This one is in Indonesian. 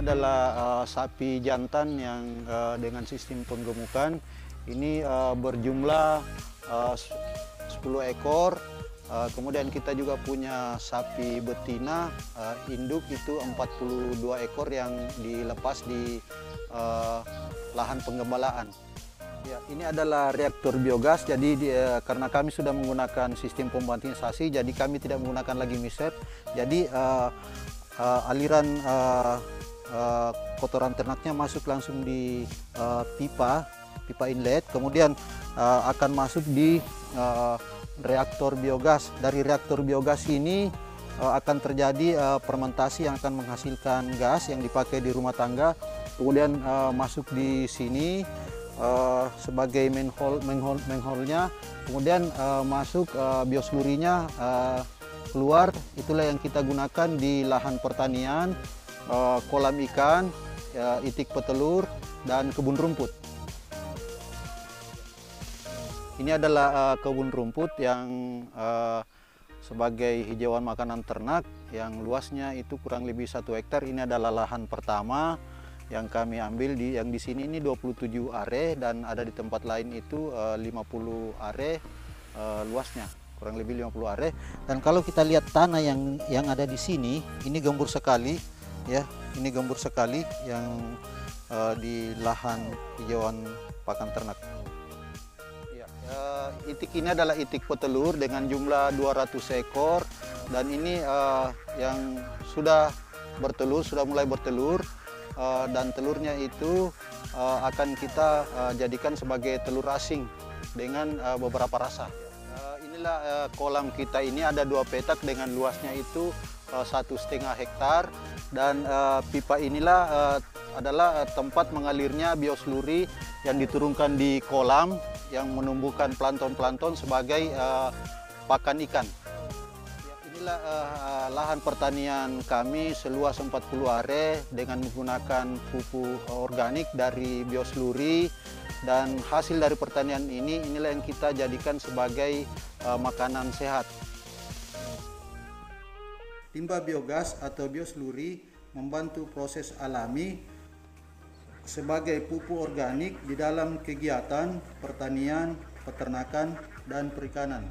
adalah uh, sapi jantan yang uh, dengan sistem penggemukan. Ini uh, berjumlah uh, 10 ekor. Uh, kemudian kita juga punya sapi betina uh, induk itu 42 ekor yang dilepas di uh, lahan penggembalaan. Ya, ini adalah reaktor biogas. Jadi di, uh, karena kami sudah menggunakan sistem pembantinisasi, jadi kami tidak menggunakan lagi miset. Jadi uh, uh, aliran uh, uh, kotoran ternaknya masuk langsung di uh, pipa, pipa inlet, kemudian uh, akan masuk di uh, reaktor biogas. Dari reaktor biogas ini uh, akan terjadi uh, fermentasi yang akan menghasilkan gas yang dipakai di rumah tangga. Kemudian uh, masuk di sini uh, sebagai manhole manhole manhole-nya. Kemudian uh, masuk uh, bioslurinya uh, keluar. Itulah yang kita gunakan di lahan pertanian, kolam ikan, uh, itik petelur dan kebun rumput. Ini adalah uh, kebun rumput yang uh, sebagai hijauan makanan ternak yang luasnya itu kurang lebih satu hektar. Ini adalah lahan pertama yang kami ambil di yang di sini ini 27 are dan ada di tempat lain itu uh, 50 are luasnya kurang lebih 50 are dan kalau kita lihat tanah yang yang ada di sini ini gembur sekali ya ini gembur sekali yang uh, di lahan hijauan pakan ternak. Uh, itik ini adalah itik petelur dengan jumlah 200 ekor. Dan ini uh, yang sudah bertelur, sudah mulai bertelur uh, dan telurnya itu uh, akan kita uh, jadikan sebagai telur asing dengan uh, beberapa rasa. Uh, inilah uh, kolam kita ini ada dua petak dengan luasnya itu satu setengah hektar dan uh, pipa inilah uh, adalah tempat mengalirnya biosluri yang diturunkan di kolam yang menumbuhkan plankton-plankton sebagai uh, pakan ikan. Inilah uh, lahan pertanian kami seluas 40 are dengan menggunakan pupuk organik dari biosluri dan hasil dari pertanian ini inilah yang kita jadikan sebagai uh, makanan sehat. Limbah biogas atau biosluri membantu proses alami sebagai pupuk organik di dalam kegiatan pertanian, peternakan, dan perikanan.